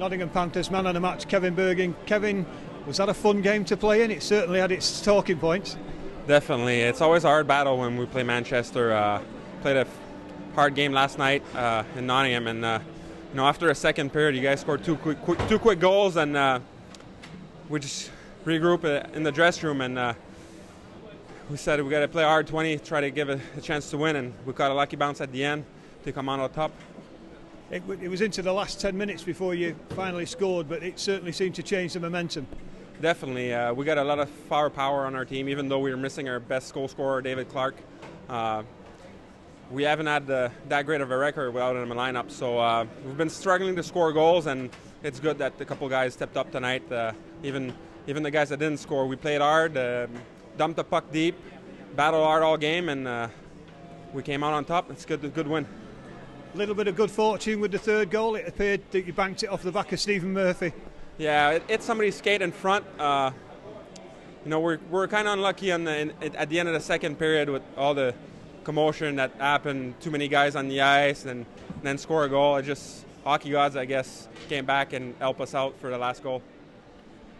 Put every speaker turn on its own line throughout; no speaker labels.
Nottingham Panthers man of the match, Kevin Bergin. Kevin, was that a fun game to play in? It certainly had its talking points.
Definitely. It's always a hard battle when we play Manchester. Uh, played a hard game last night uh, in Nottingham, and uh, you know after a second period, you guys scored two quick, quick two quick goals, and uh, we just regroup in the dressing room, and uh, we said we got to play hard 20, try to give it a chance to win, and we got a lucky bounce at the end to come out on top.
It, it, was into the last 10 minutes before you finally scored, but it certainly seemed to change the momentum.
Definitely. Uh, we got a lot of firepower on our team, even though we were missing our best goal scorer, David Clarke. Uh, we haven't had the, that great of a record without him in the lineup, so uh, we've been struggling to score goals, and it's good that a couple guys stepped up tonight. Uh, even even the guys that didn't score, we played hard, uh, dumped the puck deep, battled hard all game, and uh, we came out on top. It's good, good win.
A little bit of good fortune with the third goal. It appeared that you banked it off the back of Stephen Murphy.
Yeah, it, it's somebody's skate in front. Uh, you know, we're, we're kind of unlucky on the, in, at the end of the second period with all the commotion that happened. Too many guys on the ice, and, and then score a goal. It just hockey gods, I guess, came back and helped us out for the last goal.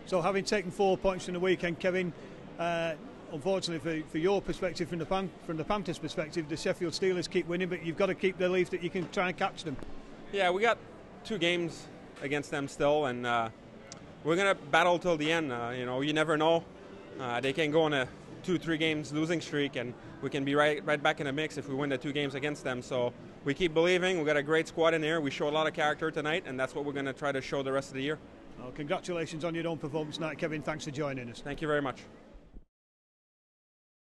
So, having taken four points in the weekend, Kevin, uh, unfortunately for, for your perspective, from the Pan, from the Panthers' perspective, the Sheffield Steelers keep winning, but you've got to keep the belief that you can try and catch them.
Yeah, we got two games against them still, and uh, we're gonna battle till the end. Uh, you know, you never know. Uh, they can go on a two, three games losing streak, and we can be right, right back in the mix if we win the two games against them. So we keep believing. We got a great squad in here. We show a lot of character tonight, and that's what we're gonna try to show the rest of the year.
Well, congratulations on your own performance tonight, Kevin. Thanks for joining us.
Thank you very much.